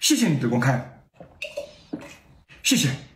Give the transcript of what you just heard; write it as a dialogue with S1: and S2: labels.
S1: 谢谢你的观看谢谢。